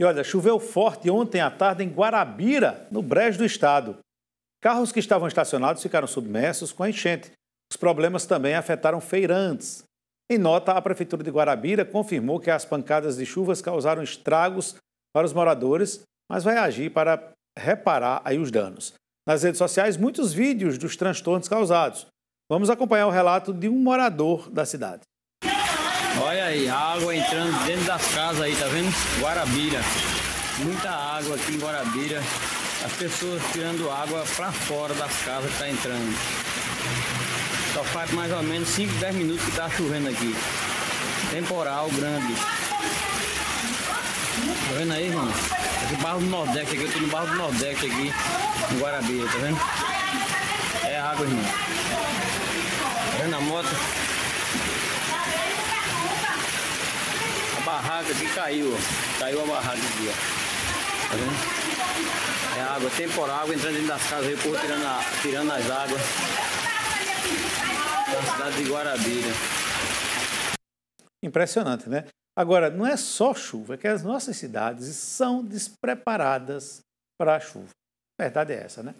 E olha, choveu forte ontem à tarde em Guarabira, no Brejo do Estado. Carros que estavam estacionados ficaram submersos com a enchente. Os problemas também afetaram feirantes. Em nota, a Prefeitura de Guarabira confirmou que as pancadas de chuvas causaram estragos para os moradores, mas vai agir para reparar aí os danos. Nas redes sociais, muitos vídeos dos transtornos causados. Vamos acompanhar o relato de um morador da cidade. Olha aí, água entrando dentro das casas aí, tá vendo? Guarabira. Muita água aqui em Guarabira. As pessoas tirando água para fora das casas que tá entrando. Só faz mais ou menos 5, 10 minutos que tá chovendo aqui. Temporal grande. Tá vendo aí, irmão? Aqui barro do Nordeste, aqui eu tô no barro do Nordeste aqui, em Guarabira, tá vendo? É água, irmão. Tá vendo a moto? Barraca aqui caiu. Caiu a barraca aqui, ó. Tá vendo? É água, temporal, água entrando dentro das casas aí, povo tirando, a, tirando as águas. Da cidade de Guarabira. Impressionante, né? Agora, não é só chuva, é que as nossas cidades são despreparadas para a chuva. A verdade é essa, né?